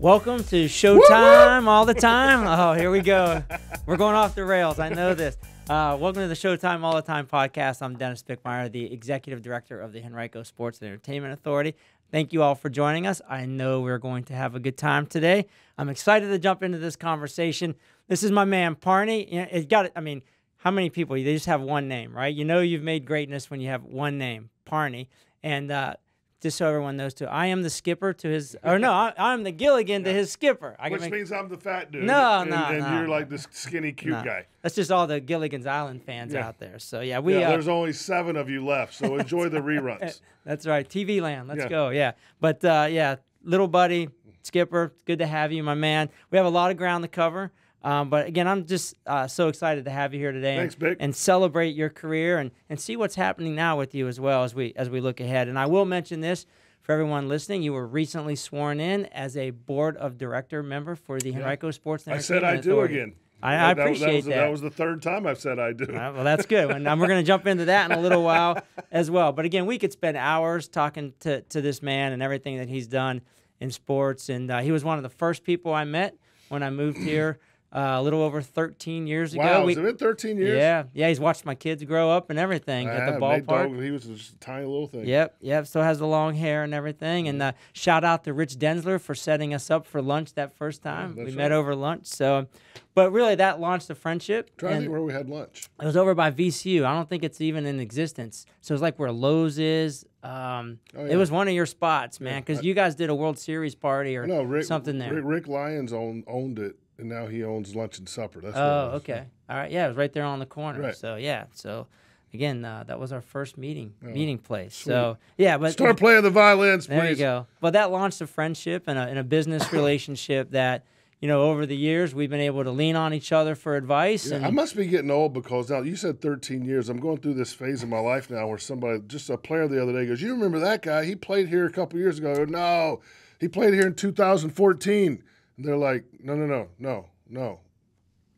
Welcome to Showtime all the time. Oh, here we go. We're going off the rails. I know this. Uh, welcome to the Showtime All the Time podcast. I'm Dennis Bickmeier, the executive director of the Henrico Sports and Entertainment Authority. Thank you all for joining us. I know we're going to have a good time today. I'm excited to jump into this conversation. This is my man Parney. You know, it got. I mean, how many people? They just have one name, right? You know, you've made greatness when you have one name, Parney. And uh, just so everyone knows too. I am the skipper to his, or no, I, am the Gilligan to his skipper. I Which make, means I'm the fat dude. No, and, no, and no, you're like the skinny, cute no. guy. That's just all the Gilligan's Island fans yeah. out there. So yeah, we. Yeah, uh, there's only seven of you left, so enjoy the reruns. That's right, TV land. Let's yeah. go. Yeah, but uh, yeah, little buddy, skipper, good to have you, my man. We have a lot of ground to cover. Um, but again, I'm just uh, so excited to have you here today Thanks, and, and, celebrate your career and, and see what's happening now with you as well as we as we look ahead. And I will mention this for everyone listening, you were recently sworn in as a board of director member for the Henrico Sports Network. I said I do again. I, I appreciate that. Was, that. that was the third time I've said I do. well, that's good. And we're going to jump into that in a little while as well. But again, we could spend hours talking to, to this man and everything that he's done in sports. And uh, he was one of the first people I met when I moved here uh, a little over 13 years ago. Wow, it been 13 years? Yeah, yeah. He's watched my kids grow up and everything at the ballpark. Dog, he was just a tiny little thing. Yep, yep. Still has the long hair and everything. And uh, shout out to Rich Densler for setting us up for lunch that first time. Yeah, we right. met over lunch. So, but really, that launched the friendship. Trying to think where we had lunch. It was over by VCU. I don't think it's even in existence. So it's like where Lowe's is. Um, oh, yeah. It was one of your spots, man, because yeah, you guys did a World Series party or no, Rick, something there. Rick, Rick Lyons owned, owned it and now he owns lunch and supper. That's oh, okay, all right, yeah, it was right there on the corner. Right. So yeah, so again, uh, that was our first meeting oh, meeting place. Sweet. So yeah, but start playing the violins. There please. you go. But that launched a friendship and a, and a business relationship that you know over the years we've been able to lean on each other for advice. Yeah, and I must be getting old because now you said 13 years. I'm going through this phase of my life now where somebody, just a player the other day, goes, "You remember that guy? He played here a couple years ago." Go, no, he played here in 2014. And they're like, "No, no, no, no, no."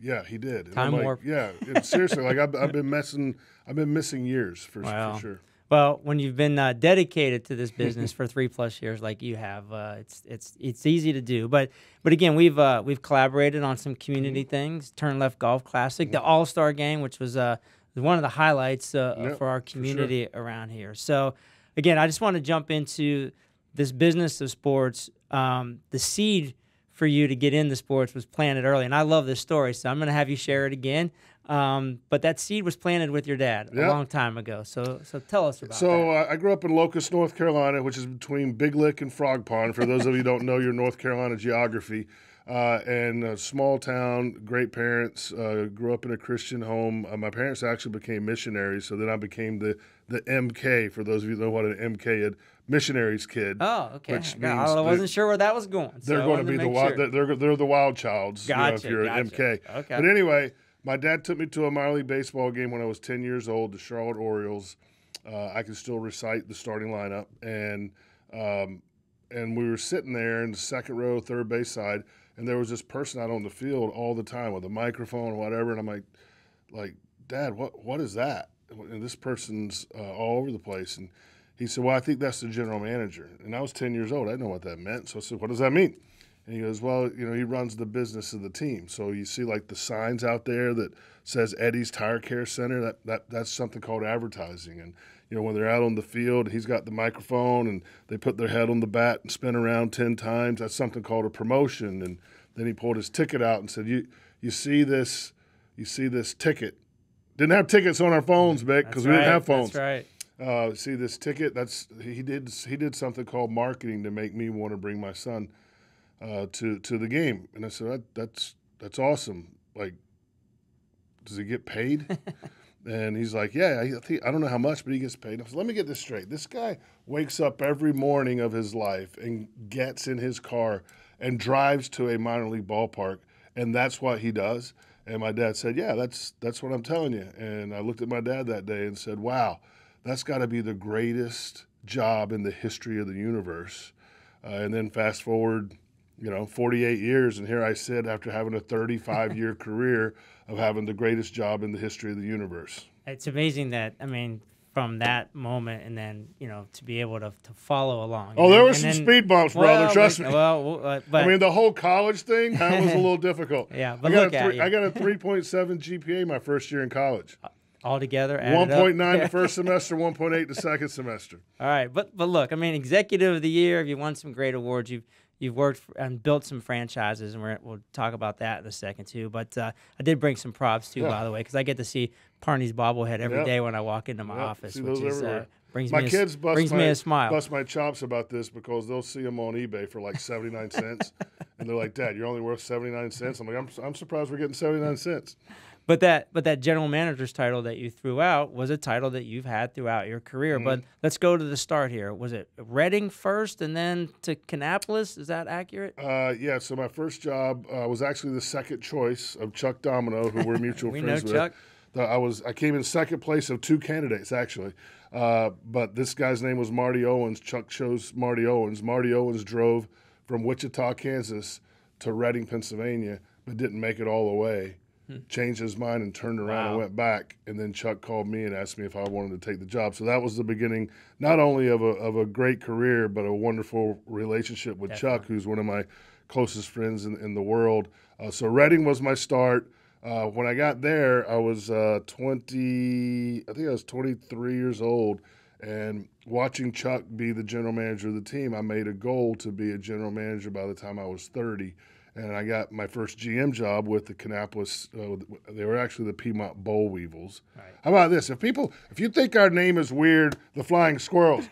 Yeah, he did. And Time like, warp. Yeah, seriously, like I've, I've been messing, I've been missing years for, wow. for sure. Well, when you've been uh, dedicated to this business for three plus years, like you have, uh, it's it's it's easy to do. But but again, we've uh, we've collaborated on some community mm-hmm. things. Turn Left Golf Classic, mm-hmm. the All Star Game, which was uh, one of the highlights uh, yep, for our community for sure. around here. So again, I just want to jump into this business of sports. Um, the seed for you to get into sports was planted early. And I love this story, so I'm going to have you share it again. Um, but that seed was planted with your dad a long time ago. So, so tell us about so, that. So uh, I grew up in Locust, North Carolina, which is between Big Lick and Frog Pond. For those of you who don't know your North Carolina geography, uh, and a small town, great parents. Uh, grew up in a Christian home. Uh, my parents actually became missionaries, so then I became the the MK. For those of you who know what an MK is, missionaries kid. Oh, okay. Which means I wasn't sure where that was going. They're going to be the wild. Sure. They're they're the wild childs. Gotcha. You know, if you're gotcha. an MK. Okay. But anyway, my dad took me to a minor league baseball game when I was 10 years old. The Charlotte Orioles. Uh, I can still recite the starting lineup, and um, and we were sitting there in the second row, third base side, and there was this person out on the field all the time with a microphone or whatever, and I'm like, like, Dad, what what is that? And this person's uh, all over the place, and he said, Well, I think that's the general manager. And I was 10 years old. I didn't know what that meant. So I said, What does that mean? And he goes, Well, you know, he runs the business of the team. So you see like the signs out there that says Eddie's Tire Care Center. That, that that's something called advertising. And you know, when they're out on the field, he's got the microphone and they put their head on the bat and spin around 10 times. That's something called a promotion. And then he pulled his ticket out and said, You you see this you see this ticket. Didn't have tickets on our phones, Bick, because we didn't have phones. That's right uh, see this ticket. That's he did. He did something called marketing to make me want to bring my son uh, to to the game. And I said, that, that's that's awesome. Like, does he get paid? and he's like, yeah. I, think, I don't know how much, but he gets paid. I said, let me get this straight. This guy wakes up every morning of his life and gets in his car and drives to a minor league ballpark, and that's what he does. And my dad said, yeah, that's that's what I'm telling you. And I looked at my dad that day and said, wow that's got to be the greatest job in the history of the universe. Uh, and then fast forward, you know, 48 years, and here I sit after having a 35 year career of having the greatest job in the history of the universe. It's amazing that, I mean, from that moment, and then you know to be able to, to follow along. Oh, And there were some then- speed bumps, brother. well, trust we- me. Well, uh, but I mean, the whole college thing that was a little difficult. Yeah, but I got look a at you. I got a 3.7 GPA my first year in college. All together, 1.9 the first semester, 1.8 the second semester. All right, but but look, I mean, executive of the year. You won some great awards. You've you've worked for, and built some franchises, and we're, we'll talk about that in a second too. But uh, I did bring some props too, Yeah. by the way, because I get to see Parney's bobblehead every day Yep. when I walk into my Yep, office, see which is uh, brings My me kids bust brings my, me a smile. bust my chops about this because they'll see them on eBay for like 79 cents. And they're like, Dad, you're only worth 79 cents. I'm like, I'm, I'm surprised we're getting 79 cents. But that but that general manager's title that you threw out was a title that you've had throughout your career. But Mm-hmm. let's go to the start here. Was it Reading first and then to Kannapolis? Is that accurate? Uh, yeah, so my first job uh, was actually the second choice of Chuck Domino, who we're mutual We know friends with. Chuck. I was I came in second place of two candidates actually, uh, but this guy's name was Marty Owens. Chuck chose Marty Owens. Marty Owens drove from Wichita, Kansas, to Reading, Pennsylvania, but didn't make it all the way. Changed his mind and turned around and went back. And then Chuck called me and asked me if I wanted to take the job. So that was the beginning, not only of a of a great career, but a wonderful relationship with Chuck, who's one of my closest friends in, in the world. Uh, so Reading was my start. Uh, when I got there, I was uh, 20, I think I was 23 years old. And watching Chuck be the general manager of the team, I made a goal to be a general manager by the time I was 30. And I got my first GM job with the Kannapolis. Uh, they were actually the Piedmont Boll Weevils. How about this? If people, if you think our name is weird, the Flying Squirrels,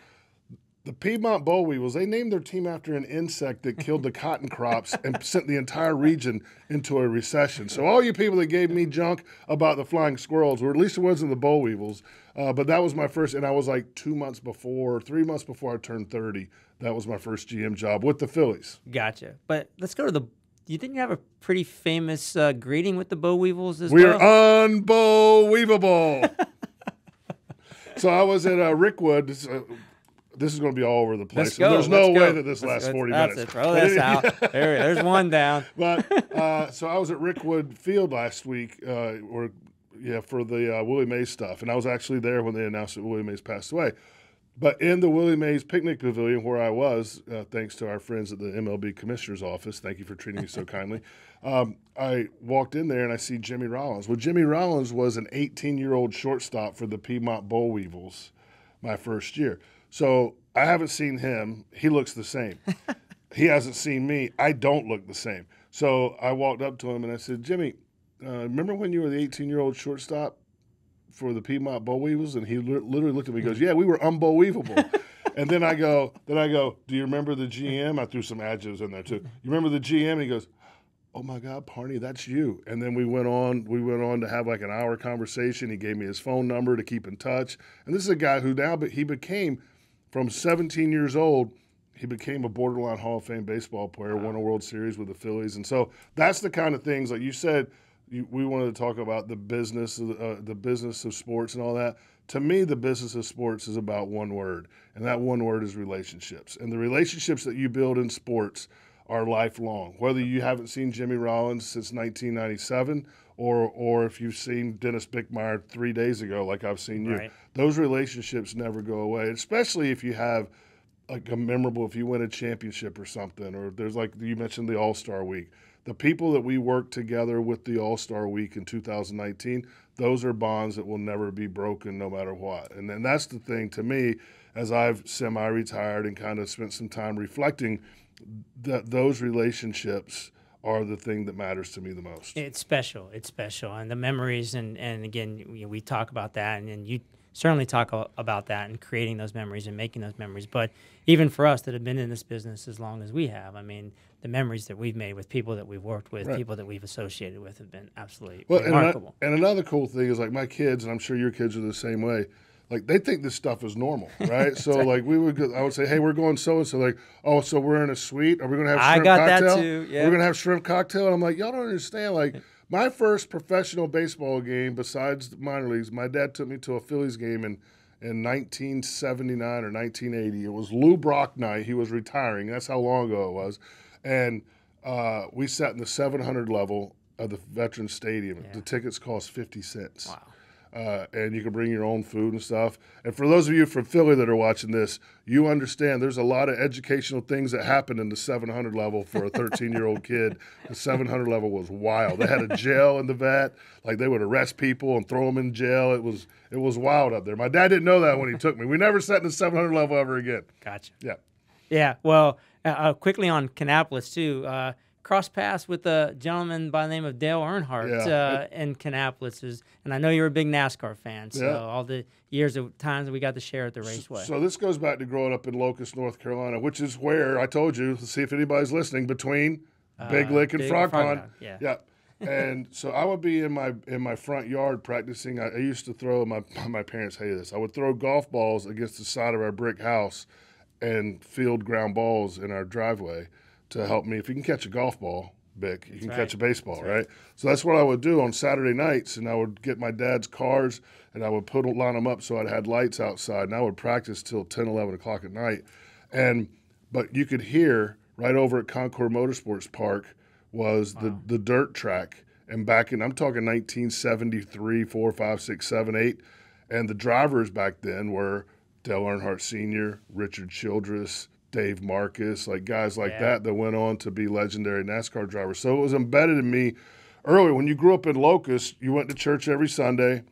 the Piedmont Boll Weevils, they named their team after an insect that killed the cotton crops and sent the entire region into a recession. So all you people that gave me junk about the flying squirrels, or at least it wasn't the Boll Weevils, uh, but that was my first, and I was like two months before, three months before I turned 30. That was my first GM job with the Phillies. Gotcha. But let's go to the. You didn't have a pretty famous uh, greeting with the Boll Weevils as We're well? unbelievable. so I was at uh, Rickwood. This, uh, this is going to be all over the place. Go. There's no way go. that this Let's- lasts 40 that's minutes. It. Throw this out. There, there's one down. but uh, so I was at Rickwood Field last week, uh, or yeah, for the uh, Willie Mays stuff, and I was actually there when they announced that Willie Mays passed away. But in the Willie Mays picnic pavilion where I was, uh, thanks to our friends at the MLB commissioner's office, thank you for treating me so kindly. Um, I walked in there and I see Jimmy Rollins. Well, Jimmy Rollins was an 18 year old shortstop for the Piedmont Boll Weevils my first year. So I haven't seen him. He looks the same. he hasn't seen me. I don't look the same. So I walked up to him and I said, Jimmy, uh, remember when you were the 18 year old shortstop for the Piedmont Boll? And he li- literally looked at me and goes, Yeah, we were unbelievable. and then I go, then I go, Do you remember the GM? I threw some adjectives in there too. You remember the GM? He goes, Oh my God, Parney, that's you. And then we went on, we went on to have like an hour conversation. He gave me his phone number to keep in touch. And this is a guy who now, but he became from 17 years old, he became a borderline Hall of Fame baseball player, won a World Series with the Phillies, and so that's the kind of things like you said. We wanted to talk about the business, of the, uh, the business of sports, and all that. To me, the business of sports is about one word, and that one word is relationships. And the relationships that you build in sports are lifelong. Whether you haven't seen Jimmy Rollins since 1997, or or if you've seen Dennis Bickmeier three days ago, like I've seen you, Right. those relationships never go away. Especially if you have like a memorable, if you win a championship or something, or there's like you mentioned the All Star Week. The people that we worked together with the All Star Week in 2019, those are bonds that will never be broken, no matter what. And then that's the thing to me, as I've semi-retired and kind of spent some time reflecting, that those relationships are the thing that matters to me the most. It's special. It's special, and the memories, and and again, we, we talk about that, and, and you certainly talk about that and creating those memories and making those memories. But even for us that have been in this business as long as we have, I mean, the memories that we've made with people that we've worked with, Right. people that we've associated with, have been absolutely Well, and, ano- remarkable. and another cool thing is like my kids, and I'm sure your kids are the same way. Like they think this stuff is normal, right? so like we would, go, I would say, hey, we're going so and so. Like, oh, so we're in a suite. Are we going to have I shrimp got that cocktail? too, yeah. We're going to have shrimp cocktail. And I'm like, y'all don't understand. Like my first professional baseball game, besides the minor leagues, my dad took me to a Phillies game in in 1979 or 1980. It was Lou Brock night. He was retiring. That's how long ago it was, and uh, we sat in the 700 level of the Veterans Stadium. The tickets cost 50 cents. Wow. Uh, and you can bring your own food and stuff. And for those of you from Philly that are watching this, you understand there's a lot of educational things that happen in the 700 level for a 13 year old kid. The 700 level was wild. They had a jail in the vet, like they would arrest people and throw them in jail. It was it was wild up there. My dad didn't know that when he took me. We never sat in the 700 level ever again. Gotcha. Yeah. Yeah. Well, uh, uh, quickly on Kannapolis too. Uh, cross paths with a gentleman by the name of Dale Earnhardt Yeah. uh, in Kannapolis, is, and I know you're a big NASCAR fan. So Yeah. all the years of times that we got to share at the raceway. So this goes back to growing up in Locust, North Carolina, which is where I told you. Let's see if anybody's listening between Big Uh, Lick and Big Frog Frog Pond. Pond, yeah. Yeah. and so I would be in my in my front yard practicing. I, I used to throw my my parents hated this. I would throw golf balls against the side of our brick house and field ground balls in our driveway to help me. If you can catch a golf ball, Bick, you can right. catch a baseball, right. So that's what I would do on Saturday nights, and I would get my dad's cars and I would put line them up so I'd had lights outside, and I would practice till 10, 11 o'clock at night, and but you could hear right over at Concord Motorsports Park was the the dirt track, and back in I'm talking 1973, four, five, six, seven, eight, and the drivers back then were Dale Earnhardt Sr., Richard Childress, Dave Marcis, like guys like Yeah. that that went on to be legendary NASCAR drivers. So it was embedded in me early. When you grew up in Locust, you went to church every Sunday.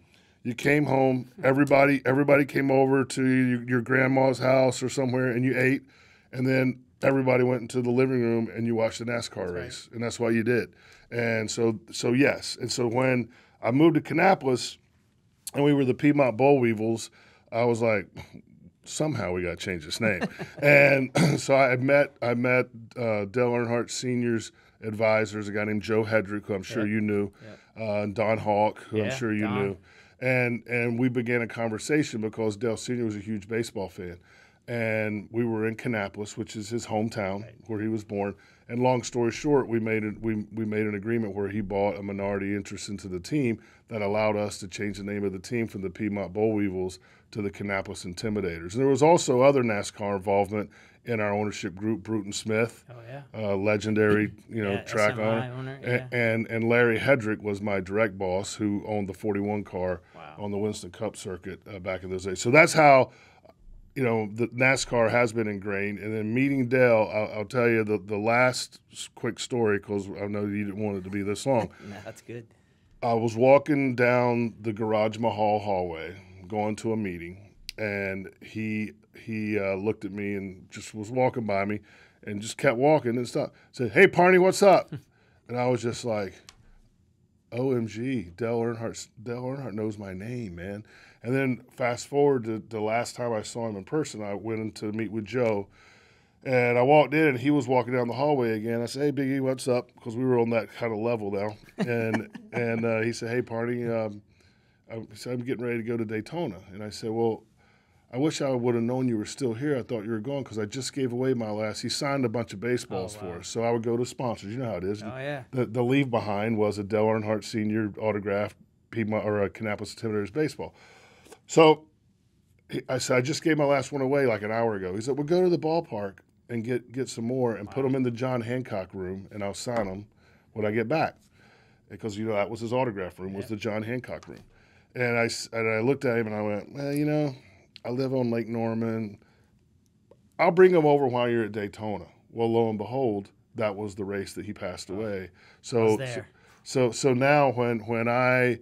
You came home. Everybody, everybody came over to your, grandma's house or somewhere, and you ate. And then everybody went into the living room and you watched the NASCAR race, and that's why you did. And so, so yes. And so when I moved to Kannapolis, and we were the Piedmont Boll Weevils, I was like, somehow we got to change this name. and so I met I met uh, Dale Earnhardt Senior's advisors, a guy named Joe Hedrick, who I'm sure you knew, uh, and Don Hawk, who Yeah, I'm sure you Don. knew. And and we began a conversation because Dale Senior was a huge baseball fan, and we were in Kannapolis, which is his hometown where he was born. And long story short, we made it. We, we made an agreement where he bought a minority interest into the team that allowed us to change the name of the team from the Piedmont Boll Weevils to the Kannapolis Intimidators. And there was also other NASCAR involvement in our ownership group. Bruton Smith, oh yeah. uh, legendary you know Yeah, track owner, owner, yeah. and and Larry Hedrick was my direct boss who owned the 41 car Wow. on the Winston Cup circuit uh, back in those days. So that's how you know the NASCAR has been ingrained. And then meeting Dale, I'll, I'll tell you the the last quick story because I know you didn't want it to be this long. No, that's good. I was walking down the Garage Mahal hallway, going to a meeting, and he he uh, looked at me and just was walking by me, and just kept walking and stopped. Said, "Hey, Parney, what's up?" and I was just like, "OMG, Dale Earnhardt! Dale Earnhardt knows my name, man." And then fast forward to the last time I saw him in person, I went in to meet with Joe. And I walked in, and he was walking down the hallway again. I said, "Hey, Biggie, what's up?" Because we were on that kind of level now. And and uh, he said, "Hey, Parney, um, I said, "I'm getting ready to go to Daytona." And I said, "Well, I wish I would have known you were still here. I thought you were gone because I just gave away my last." He signed a bunch of baseballs Oh, wow. for us, so I would go to sponsors. You know how it is. Oh yeah. The the leave behind was a Dale Earnhardt Senior autographed Piedmont or a Kannapolis Intimidators baseball. So I said, I just gave my last one away like an hour ago. He said, well, go to the ballpark and get, get some more and put them in the John Hancock room and I'll sign them when I get back. Because, you know, that was his autograph room, was the John Hancock room. And I, and I looked at him and I went, well, you know, I live on Lake Norman. I'll bring him over while you're at Daytona. Well, lo and behold, that was the race that he passed away. So, so, so, so now when, when I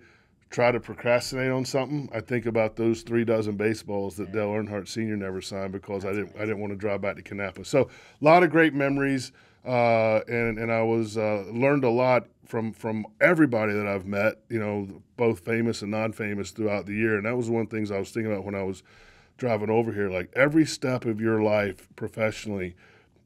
try to procrastinate on something, I think about those three dozen baseballs that Dale Earnhardt Sr. never signed because I didn't I didn't want to drive back to Kannapolis. So a lot of great memories, uh, and and I was uh, learned a lot from from everybody that I've met. You know, both famous and non-famous throughout the year, and that was one of the things I was thinking about when I was driving over here. Like every step of your life professionally,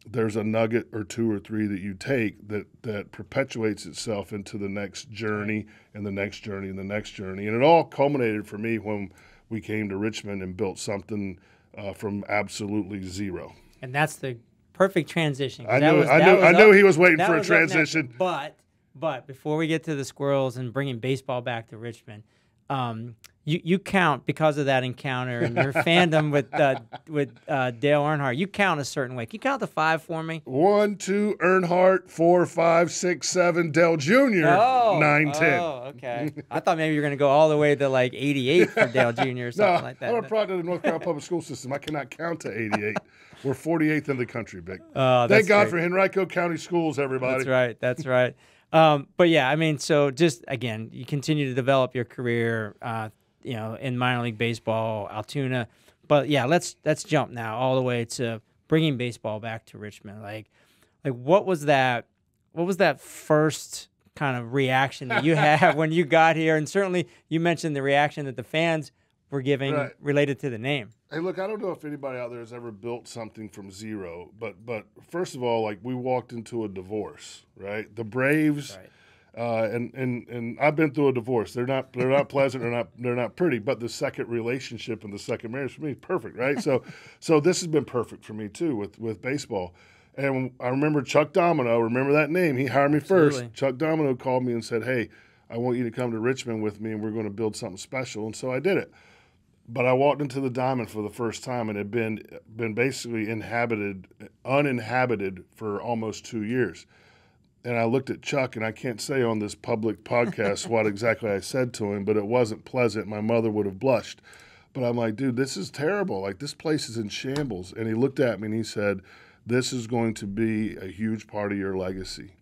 there's a nugget or two or three that you take that that perpetuates itself into the next journey and the next journey and the next journey. And it all culminated for me when we came to Richmond and built something uh, from absolutely zero. And that's the perfect transition. I knew- was- I knew- I knew up- he was waiting for a next. transition. But but before we get to the squirrels and bringing baseball back to Richmond, um, you you count because of that encounter and your fandom with uh, with uh, Dale Earnhardt. You count a certain way. Can you count the five for me? One, two, Earnhardt, four, five, six, seven, Dale Jr. Oh, nine, ten. Oh, okay. I thought maybe you were going to go all the way to like 88 for Dale Jr. or something no, like that. I'm a product of the North Carolina public school system. I cannot count to 88. We're 48th in the country, Bick. Oh, Thank that's God great. for Henrico County Schools, everybody. That's right. That's right. Um, but yeah, I mean, so just again, you continue to develop your career, uh, you know, in minor league baseball, Altoona. But yeah, let's let's jump now all the way to bringing baseball back to Richmond. Like, like what was that? What was that first kind of reaction that you had when you got here? And certainly, you mentioned the reaction that the fans were giving Right. related to the name. Hey, look, I don't know if anybody out there has ever built something from zero, but but first of all, like we walked into a divorce, right? The Braves, Right. Uh, and and and I've been through a divorce. They're not they're not pleasant. They're not they're not pretty. But the second relationship and the second marriage for me is perfect, right? So so this has been perfect for me too with with baseball. And I remember Chuck Domino. Remember that name? He hired me first. Absolutely. Chuck Domino called me and said, "Hey, I want you to come to Richmond with me, and we're going to build something special." And so I did it but I walked into the diamond for the first time and it had been been basically inhabited, uninhabited for almost two years. And I looked at Chuck, and I can't say on this public podcast what exactly I said to him, but it wasn't pleasant. My mother would have blushed. But I'm like, dude, this is terrible. Like, this place is in shambles. And he looked at me and he said, This is going to be a huge part of your legacy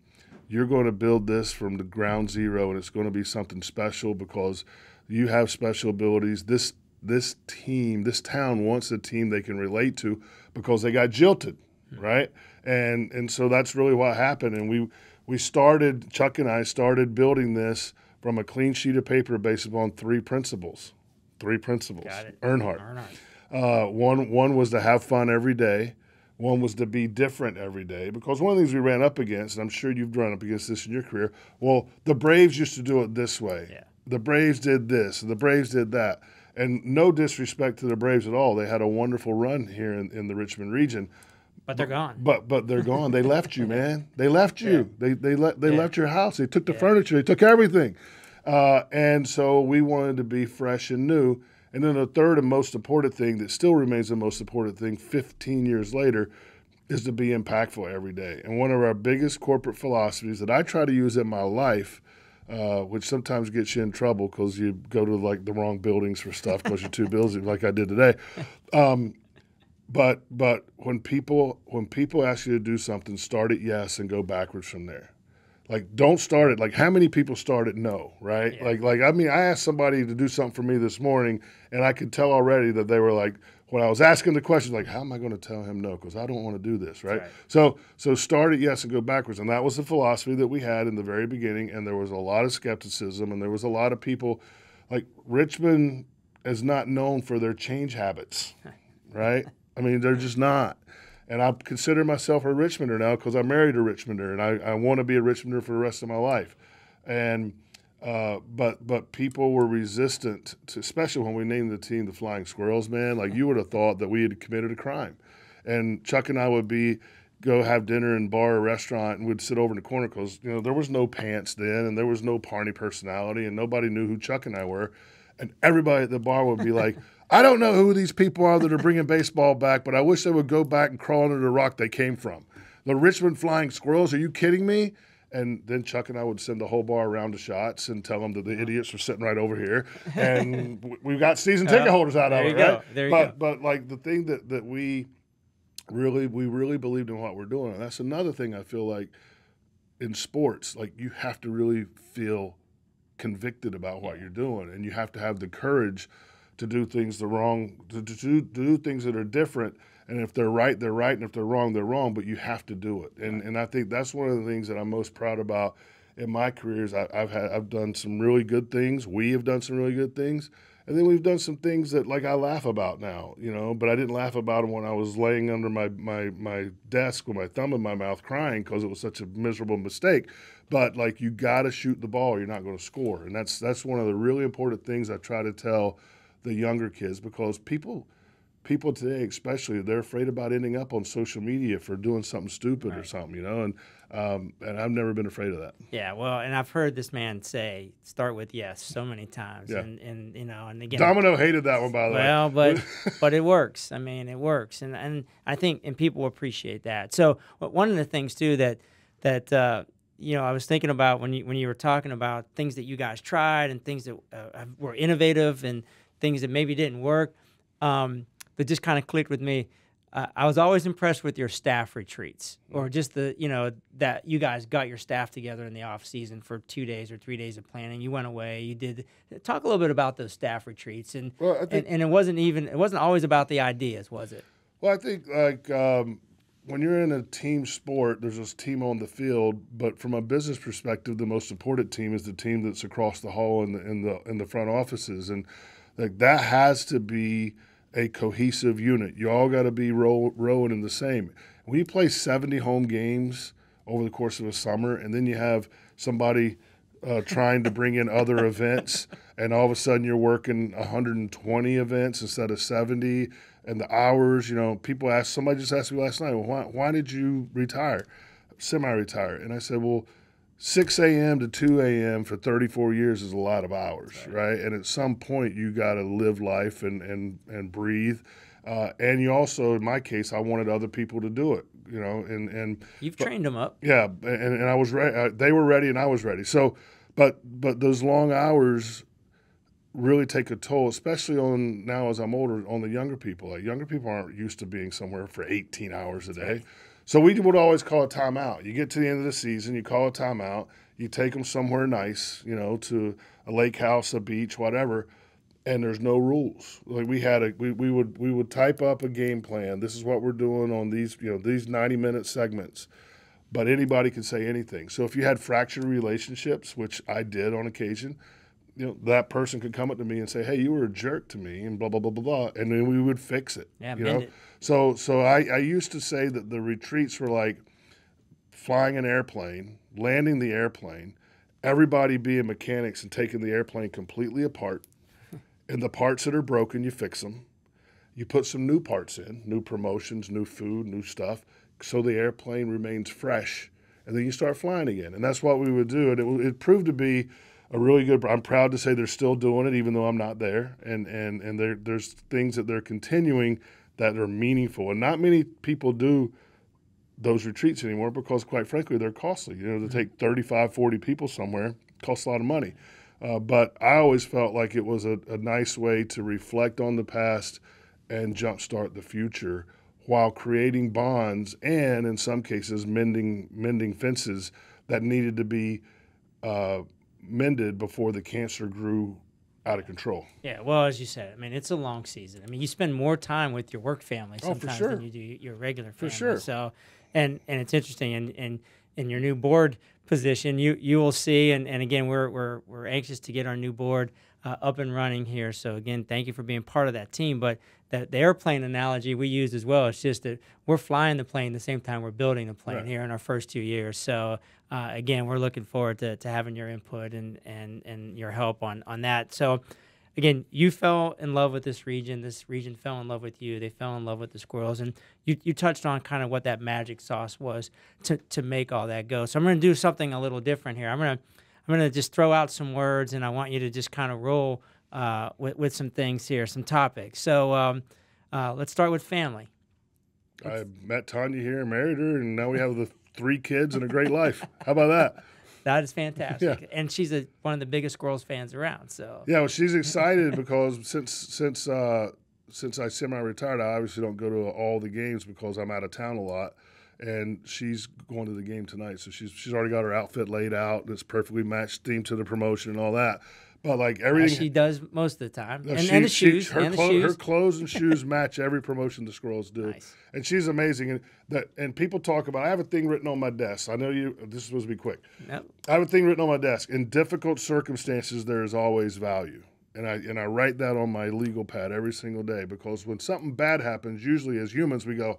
you're going to build this from the ground zero and it's going to be something special because you have special abilities this this team this town wants a team they can relate to because they got jilted hmm. right and and so that's really what happened and we we started chuck and i started building this from a clean sheet of paper based upon three principles three principles Got it. earnhardt Earnhardt. uh, one one was to have fun every day. One was to be different every day. Because one of the things we ran up against, and I'm sure you've run up against this in your career. Well, the Braves used to do it this way. Yeah. The Braves did this. The Braves did that. And no disrespect to the Braves at all. They had a wonderful run here in, in the Richmond region. But they're gone. But but they're gone. They left you, man. They left you. They they let they Yeah. left your house. They took the furniture. They took everything. Uh, and so we wanted to be fresh and new. And then the third and most important thing that still remains the most important thing 15 years later is to be impactful every day. And one of our biggest corporate philosophies that I try to use in my life, uh, which sometimes gets you in trouble because you go to like the wrong buildings for stuff because you're too busy, like I did today. Um, but but when people when people ask you to do something, start at yes and go backwards from there. Like don't start it. Like how many people start at no, right? Yeah. Like like I mean, I asked somebody to do something for me this morning, and I could tell already that they were like, when I was asking the question, like, how am I going to tell him no? Because I don't want to do this, right? right. So so start at yes and go backwards, and that was the philosophy that we had in the very beginning. And there was a lot of skepticism, and there was a lot of people, like Richmond, is not known for their change habits, right? I mean, they're just not. And I consider myself a Richmonder now because I married a Richmonder, and I, I want to be a Richmonder for the rest of my life. And uh, but but people were resistant, to, especially when we named the team the Flying Squirrels. Man, like you would have thought that we had committed a crime. And Chuck and I would be go have dinner in bar or restaurant, and we'd sit over in the corner because you know there was no pants then, and there was no Parney personality, and nobody knew who Chuck and I were. And everybody at the bar would be like, I don't know who these people are that are bringing baseball back, but I wish they would go back and crawl under the rock they came from. The Richmond Flying Squirrels, are you kidding me? And then Chuck and I would send the whole bar around to shots and tell them that the idiots were sitting right over here. And we've got season uh, ticket holders out of it, go. right? There you but, go. But like the thing that, that we really, we really believed in what we're doing. And that's another thing I feel like in sports, like you have to really feel convicted about what you're doing, and you have to have the courage to do things the wrong, to, to, do, to do things that are different. And if they're right, they're right, and if they're wrong, they're wrong. But you have to do it, and and I think that's one of the things that I'm most proud about in my careers. I, I've had I've done some really good things. We have done some really good things. And then we've done some things that like I laugh about now, you know, but I didn't laugh about them when I was laying under my, my, my desk with my thumb in my mouth crying because it was such a miserable mistake. But like you got to shoot the ball, or you're not going to score, and that's that's one of the really important things I try to tell the younger kids because people people today, especially, they're afraid about ending up on social media for doing something stupid or something, you know. And um, and I've never been afraid of that. Yeah, well, and I've heard this man say "start with yes" so many times, Yeah. and and you know, and again, Domino hated that one, by the Well, way. Well, but but it works. I mean, it works, and and I think and people appreciate that. So one of the things too that that uh, you know I was thinking about when you when you were talking about things that you guys tried and things that uh, were innovative and things that maybe didn't work, um, but just kind of clicked with me. Uh, I was always impressed with your staff retreats, or just the you know that you guys got your staff together in the off season for two days or three days of planning. You went away, you did. Talk a little bit about those staff retreats, and Well, think- and, and it wasn't even it wasn't always about the ideas, was it? Well, I think like um, when you're in a team sport, there's this team on the field, but from a business perspective, the most important team is the team that's across the hall in the in the in the front offices, and like that has to be a cohesive unit. You all got to be row, rowing in the same. When you play 70 home games over the course of a summer, and then you have somebody uh, trying to bring in other events, and all of a sudden you're working 120 events instead of 70, and the hours, you know, people ask, somebody just asked me last night, well, why, why did you retire, semi retire? And I said, well, 6 a.m. to 2 a.m. for 34 years is a lot of hours, right? And at some point, you got to live life and, and, and breathe. Uh, and you also, in my case, I wanted other people to do it, you know, and, and You've trained them up. yeah, and, and I was ready. Uh, they were ready, and I was ready. So, but but those long hours really take a toll, especially on now as I'm older on the younger people. Like younger people aren't used to being somewhere for 18 hours a day. So we would always call a timeout. You get to the end of the season, you call a timeout. You take them somewhere nice, you know, to a lake house, a beach, whatever. And there's no rules. Like we had a, we, we would we would type up a game plan. This is what we're doing on these, you know, these 90 minute segments but anybody could say anything. So if you had fractured relationships, which I did on occasion, you know, that person could come up to me and say, "Hey, you were a jerk to me," and blah blah blah blah blah, and then we would fix it. Yeah, you know. it. So so I I used to say that the retreats were like flying an airplane, landing the airplane, everybody being mechanics and taking the airplane completely apart, and the parts that are broken, you fix them. You put some new parts in, new promotions, new food, new stuff, so the airplane remains fresh, and then you start flying again. And that's what we would do, and it, it proved to be a really good. I'm proud to say they're still doing it, even though I'm not there. And and and there there's things that they're continuing that are meaningful, and not many people do those retreats anymore because quite frankly they're costly you know to take 35 40 people somewhere costs a lot of money uh, but i always felt like it was a, a nice way to reflect on the past and jumpstart the future while creating bonds and in some cases mending mending fences that needed to be uh, mended before the cancer grew out of control Yeah, well, as you said, I mean, it's a long season. I mean, you spend more time with your work family Oh, sometimes sure. than you do your regular family. For sure. So, and and it's interesting, and and in your new board position, you you will see, and, and again, we're we're we're anxious to get our new board uh, up and running here. So again, thank you for being part of that team. But that the airplane analogy we used as well. It's just that we're flying the plane the same time we're building the plane Right. here in our first two years. So uh, again, we're looking forward to, to having your input and, and, and your help on, on that. So again, you fell in love with this region. This region fell in love with you. They fell in love with the squirrels, and you, you touched on kind of what that magic sauce was to, to make all that go. So I'm going to do something a little different here. I'm going to I'm going to just throw out some words, and I want you to just kind of roll uh, with with some things here, some topics. So um, uh, let's start with family. i met tanya here and married her and now we have the three kids and a great life how about that That is fantastic, yeah. and she's a, one of the biggest squirrels fans around. So Yeah, well, she's excited because since since uh, since I semi-retired, I obviously don't go to all the games because I'm out of town a lot. And she's going to the game tonight, so she's she's already got her outfit laid out. It's perfectly matched theme to the promotion and all that. But like as she does most of the time, no, and, she- and the she- shoes, her, and the clo- shoes. her clothes and shoes match every promotion the Squirrels do. Nice. And she's amazing. And that and people talk about. I have a thing written on my desk. I know you. This is supposed to be quick. Yep. I have a thing written on my desk. In difficult circumstances, there is always value, and I and I write that on my legal pad every single day because when something bad happens, usually as humans we go,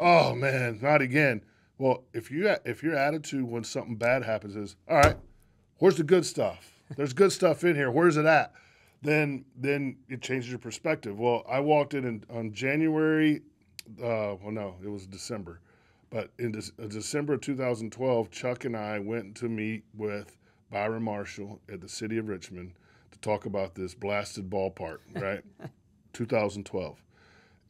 "Oh man, not again." Well, if you if your attitude when something bad happens is, "All right, where's the good stuff? There's good stuff in here. Where's it at?" then then it changes your perspective. Well, I walked in, in on January. Uh, well, no, it was December, but in De- December of 2012, Chuck and I went to meet with Byron Marshall at the city of Richmond to talk about this blasted ballpark, right? 2012.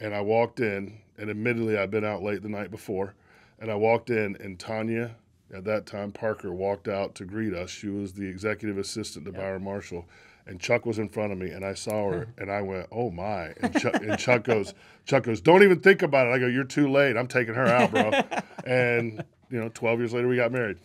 And I walked in, and admittedly, I'd been out late the night before. And I walked in, and Tanya, at that time, Parker, walked out to greet us. She was the executive assistant to yep. Byron Marshall. And Chuck was in front of me, and I saw her, and I went, "Oh my!" And Chuck, and Chuck goes, "Chuck goes, don't even think about it." I go, "You're too late. I'm taking her out, bro." and you know, 12 years later, we got married.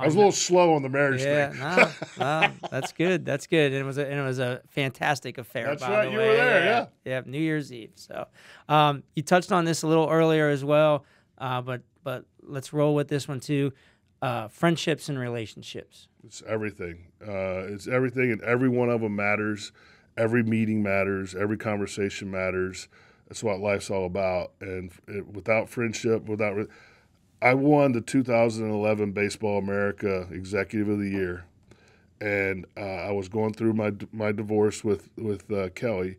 I was a little slow on the marriage yeah, thing. no, no, that's good. That's good. And it was a, and it was a fantastic affair. That's right. You way. were there, yeah. yeah. yeah. New Year's Eve. So, um, you touched on this a little earlier as well, uh, but but let's roll with this one too. Uh, friendships and relationships. It's everything. Uh, it's everything, and every one of them matters. Every meeting matters. Every conversation matters. That's what life's all about. And it, without friendship, without I won the 2011 Baseball America Executive of the Year, and uh, I was going through my my divorce with with uh, Kelly,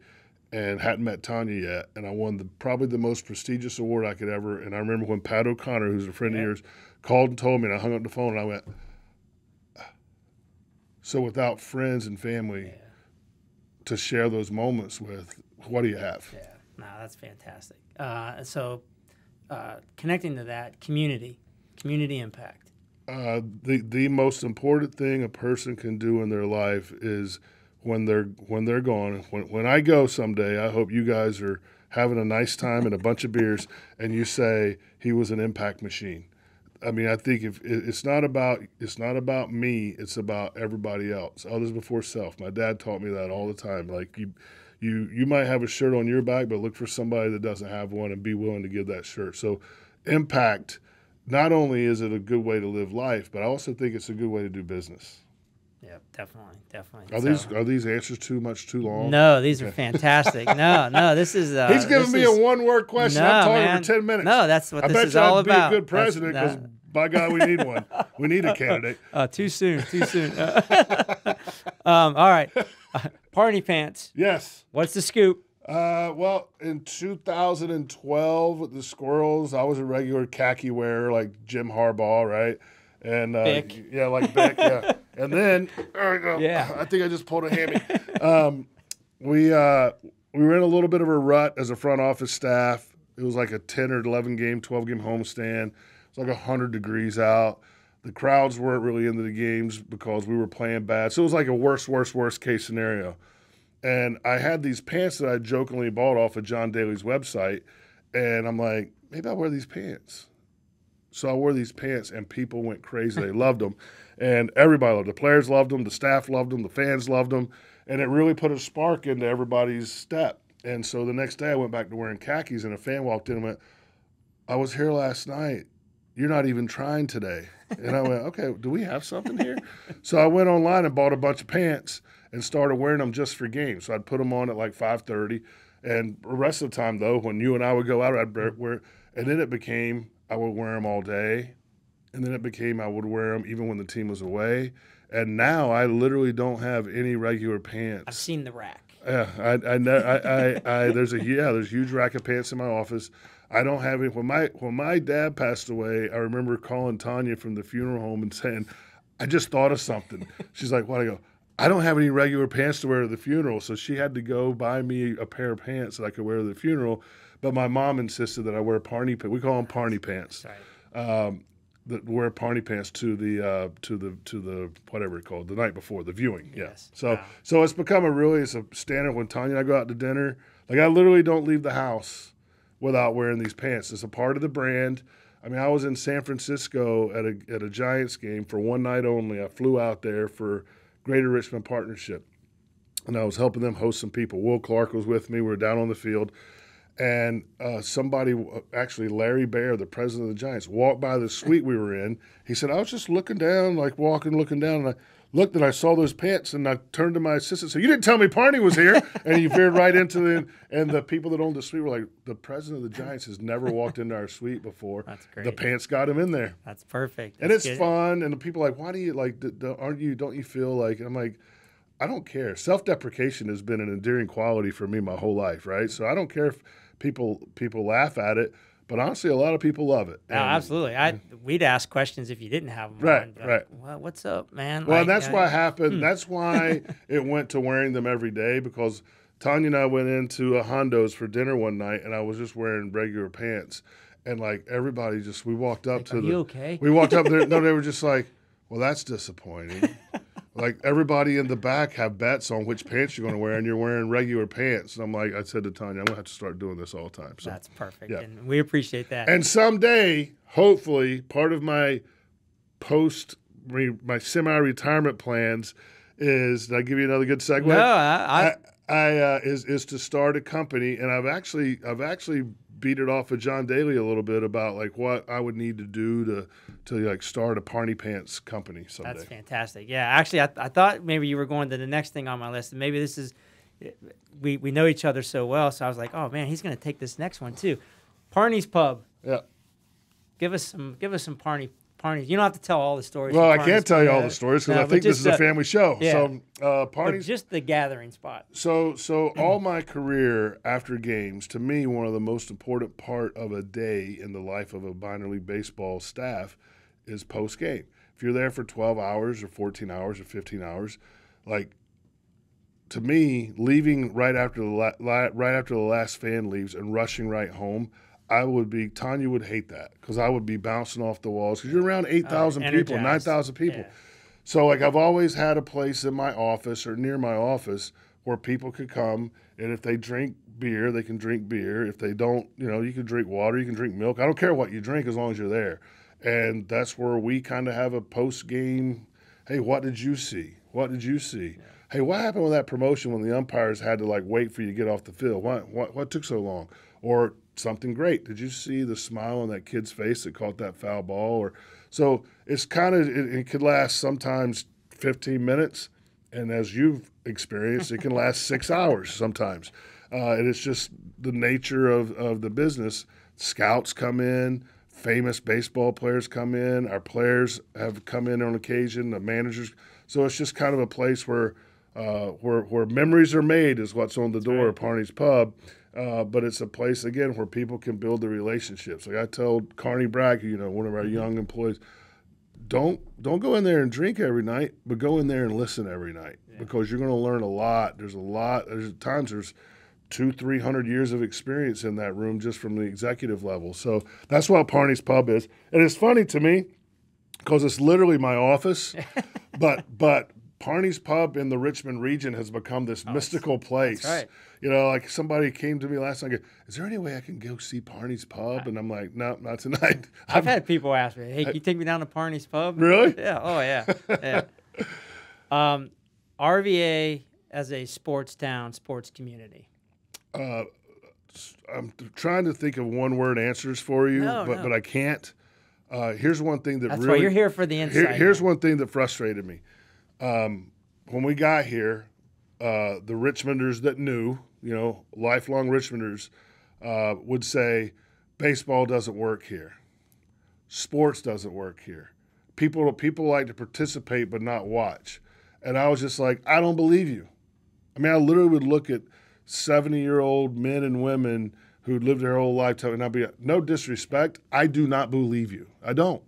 and hadn't met Tanya yet, and I won the probably the most prestigious award I could ever. And I remember when Pat O'Connor, who's a friend yeah. of yours, called and told me, and I hung up the phone, and I went. So without friends and family yeah. to share those moments with, what do you have? Yeah, no, that's fantastic. Uh, so uh, connecting to that community, community impact? Uh, the the most important thing a person can do in their life is when they're when they're gone. When when I go someday, I hope you guys are having a nice time and a bunch of beers, and you say he was an impact machine. I mean, I think if it's not about it's not about me, it's about everybody else. Others before self. My dad taught me that all the time. Like you you you might have a shirt on your back, but look for somebody that doesn't have one and be willing to give that shirt. So, impact. Not only is it a good way to live life, but I also think it's a good way to do business. Yeah, definitely, definitely. Are so, these are these answers too much too long? No, these are fantastic. no, no, this is. Uh, He's giving me is, a one word question. No, I'm talking man. for ten minutes. No, that's what I this bet is you all I'd about. Be a good president because by God, we need one. We need a candidate. Uh, too soon. Too soon. um, all right. Party pants. Yes. What's the scoop? Uh, well, in 2012 with the Squirrels, I was a regular khaki wearer like Jim Harbaugh, right? And uh, Bick. yeah, like Bick, yeah. And then there we go. Yeah. I think I just pulled a hammy. um, we uh, we were in a little bit of a rut as a front office staff. It was like a 10 or 11 game, 12 game homestand. It's like 100 degrees out. The crowds weren't really into the games because we were playing bad. So it was like a worst, worst, worst case scenario. And I had these pants that I jokingly bought off of John Daly's website. And I'm like, maybe I'll wear these pants. So I wore these pants, and people went crazy. They loved them. And everybody loved them. The players loved them. The staff loved them. The fans loved them. And it really put a spark into everybody's step. And so the next day I went back to wearing khakis, and a fan walked in and went, I was here last night. You're not even trying today. And I went, okay, do we have something here? so I went online and bought a bunch of pants and started wearing them just for games. So I'd put them on at like 5:30, and the rest of the time though, when you and I would go out, I'd wear. And then it became I would wear them all day, and then it became I would wear them even when the team was away. And now I literally don't have any regular pants. I've seen the rack. Yeah, I, I, I, I, I, there's a yeah, there's a huge rack of pants in my office. I don't have it. When my when my dad passed away, I remember calling Tanya from the funeral home and saying, "I just thought of something." She's like, "What?" I go, I don't have any regular pants to wear to the funeral, so she had to go buy me a pair of pants that I could wear to the funeral. But my mom insisted that I wear parney pants. We call them parney pants. Right. Um, that wear parney pants to the uh, to the to the whatever it called the night before the viewing. Yes. Yeah. So wow. so it's become a really it's a standard when Tanya and I go out to dinner. Like I literally don't leave the house without wearing these pants. It's a part of the brand. I mean, I was in San Francisco at a at a Giants game for one night only. I flew out there for Greater Richmond Partnership, and I was helping them host some people. Will Clark was with me. We were down on the field, and uh, somebody, actually Larry Baer, the president of the Giants, walked by the suite we were in. He said, "I was just looking down, like walking, looking down, and I looked and I saw those pants, and I turned to my assistant, and said, "You didn't tell me Parney was here." and he veered right into the, and the people that owned the suite were like, "The president of the Giants has never walked into our suite before. That's great. The pants got him in there. That's perfect. That's and it's good. fun, and the people are like, why do you like? aren't you? Don't you feel like? I'm like. I don't care. Self deprecation has been an endearing quality for me my whole life, right? So I don't care if people people laugh at it, but honestly, a lot of people love it. Oh, absolutely. I we'd ask questions if you didn't have them. Right, on, right. Well, what's up, man? Well, Like, and that's uh, why it happened. hmm. That's why it went to wearing them every day because Tanya and I went into a Hondo's for dinner one night, and I was just wearing regular pants, and like everybody just we walked up to Are the you okay? we walked up there. No, they were just like, well, that's disappointing. like everybody in the back have bets on which pants you're going to wear, and you're wearing regular pants. And I'm like, I said to Tanya, I'm going to have to start doing this all the time. So, That's perfect, Yeah. and we appreciate that. and someday, hopefully, part of my post my semi-retirement plans is. Did I give you another good segue? no, I, I, I, I uh, is is to start a company, and I've actually I've actually beat it off with John Daly a little bit about like what I would need to do to to like start a Parney Pants company someday. That's fantastic. Yeah, actually, I, I thought maybe you were going to the next thing on my list, and maybe this is we we know each other so well, so I was like, oh man, he's going to take this next one too. Parney's Pub. Yeah. Give us some. Give us some Parney. Parney. You don't have to tell all the stories. Well, I can't tell you all the stories because No, I think this is a family show. yeah. So uh, But just the gathering spot. So, so all my career after games, to me, one of the most important part of a day in the life of a minor league baseball staff is post game. If you're there for 12 hours or 14 hours or 15 hours, like to me, leaving right after the la- right after the last fan leaves and rushing right home, I would be Tanya would hate that because I would be bouncing off the walls because you're around 8,000 people, 9,000 people. Yeah. So like I've always had a place in my office or near my office where people could come and if they drink beer, they can drink beer. If they don't, you know, you can drink water, you can drink milk. I don't care what you drink as long as you're there. And that's where we kind of have a post game, hey, what did you see? What did you see? Hey, what happened with that promotion when the umpires had to like wait for you to get off the field? What what what took so long? Or something great. Did you see the smile on that kid's face that caught that foul ball? Or so it's kind of it, it could last sometimes 15 minutes, and as you've experienced, it can last six hours sometimes. Uh, and it's just the nature of, of the business. Scouts come in, famous baseball players come in, our players have come in on occasion, the managers. So it's just kind of a place where uh, where where memories are made is what's on the door of Parney's Pub. Uh, but it's a place again where people can build the relationships. Like I told Carney Bragg, you know, one of our young employees, don't don't go in there and drink every night, but go in there and listen every night because you're going to learn a lot. There's a lot. There's times there's two, three hundred years of experience in that room just from the executive level. So that's what Parney's Pub is, and it's funny to me because it's literally my office, but but Parney's Pub in the Richmond region has become this mystical place. right. You know, like somebody came to me last night. Is there any way I can go see Parney's Pub? And I'm like, no, not tonight. I've had people ask me, "Hey, can you take me down to Parney's Pub?" Really? Yeah. Oh yeah. Yeah. um, RVA as a sports town, sports community. Uh, I'm trying to think of one word answers for you, No, but no. but I can't. Uh, here's one thing that That's really why you're here for the Here- insight. here's man. one thing that frustrated me. Um, when we got here, uh, the Richmonders that knew, you know, lifelong Richmonders, uh, would say, baseball doesn't work here. Sports doesn't work here. People people like to participate but not watch. And I was just like, I don't believe you. I mean, I literally would look at 70 year old men and women who'd lived their whole lifetime and I'd be, no disrespect, I do not believe you. I don't.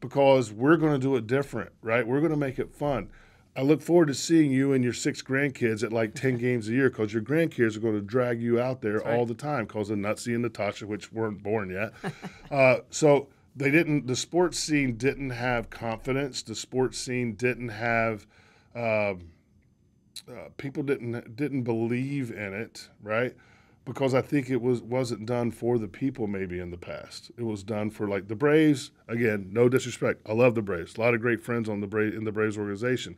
Because we're going to do it different, right? We're going to make it fun. I look forward to seeing you and your six grandkids at like 10 games a year because your grandkids are going to drag you out there all the time because of Nutsy and Natasha, which weren't born yet. uh, so they didn't, the sports scene didn't have confidence. The sports scene didn't have, um, uh, people didn't didn't believe in it, right? Because I think it was wasn't done for the people maybe in the past. It was done for like the Braves. Again, no disrespect. I love the Braves. A lot of great friends on the Bra- in the Braves organization.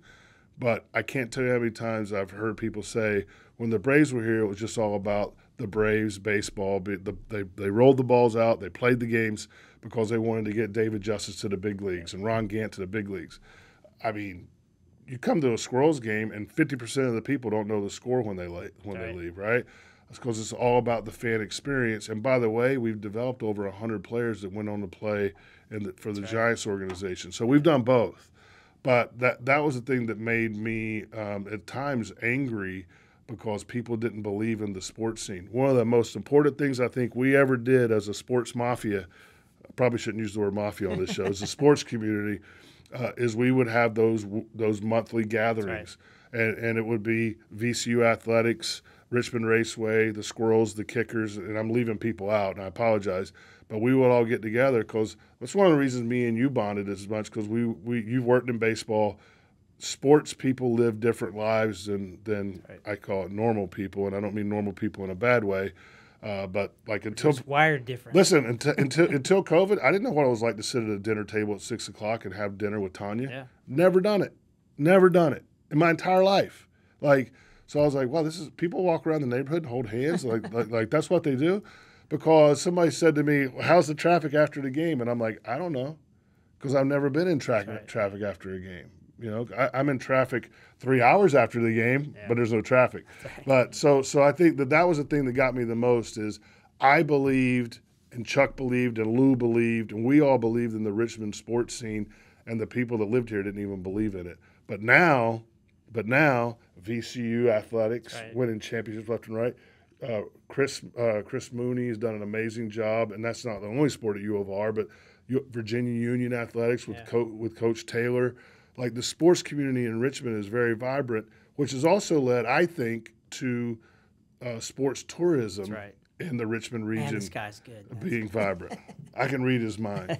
But I can't tell you how many times I've heard people say when the Braves were here, it was just all about the Braves baseball. The- They, they rolled the balls out, they played the games because they wanted to get David Justice to the big leagues and Ron Gant to the big leagues. I mean, you come to a Squirrels game and 50% of the people don't know the score when they la- when Right. they leave, right? That's because it's all about the fan experience. And by the way, we've developed over 100 players that went on to play in the, for the Giants organization. So we've done both. But that that was the thing that made me um, at times angry because people didn't believe in the sports scene. One of the most important things I think we ever did as a sports mafia, I probably shouldn't use the word mafia on this show, as a sports community, uh, is we would have those those monthly gatherings, right. and and it would be VCU athletics, Richmond Raceway, the Squirrels, the Kickers, and I'm leaving people out, and I apologize. But we would all get together because that's one of the reasons me and you bonded as much because we, we you've worked in baseball sports people live different lives than than right. I call it normal people, and I don't mean normal people in a bad way. Uh, but like until wired different. Listen, until until until COVID, I didn't know what it was like to sit at a dinner table at six o'clock and have dinner with Tanya. Yeah. Never done it. Never done it in my entire life. Like so, I was like, wow, this is people walk around the neighborhood and hold hands like like, like that's what they do. Because somebody said to me, "How's the traffic after the game?" And I'm like, I don't know, because I've never been in tra- right. traffic after a game. You know, I, am in traffic three hours after the game, yeah. but there's no traffic. But so so I think that that was the thing that got me the most is I believed and Chuck believed and Lou believed and we all believed in the Richmond sports scene and the people that lived here didn't even believe in it. But now, but now VCU athletics right. winning championships left and right. Uh, Chris uh, Chris Mooney has done an amazing job, and that's not the only sport at U of R, but Virginia Union athletics with yeah. with Coach Taylor like the sports community in Richmond is very vibrant, which has also led, I think, to uh, sports tourism right. in the Richmond region. this guy's good. Being vibrant, I can read his mind.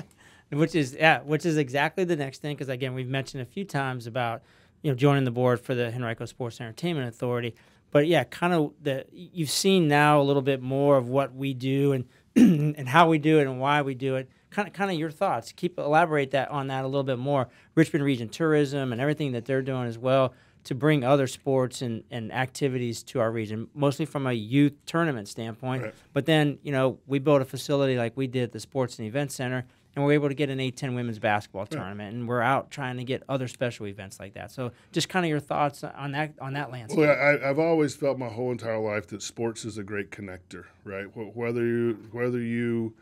which is yeah, which is exactly the next thing because again we've mentioned a few times about you know joining the board for the Henrico Sports Entertainment Authority, but yeah, kind of the you've seen now a little bit more of what we do and and how we do it and why we do it kind of kind of your thoughts. Keep elaborate that on that a little bit more. Richmond Region Tourism and everything that they're doing as well to bring other sports and, and activities to our region, mostly from a youth tournament standpoint. Right. But then, you know, we built a facility like we did at the Sports and Event Center, and we're able to get an A10 women's basketball tournament, and we're out trying to get other special events like that. So, just kind of your thoughts on that on that landscape. Well, I, have always felt my whole entire life that sports is a great connector, right? Whether you whether you